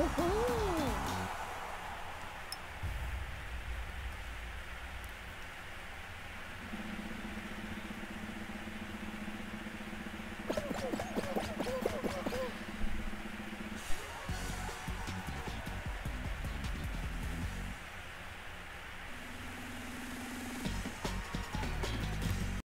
Woohoo!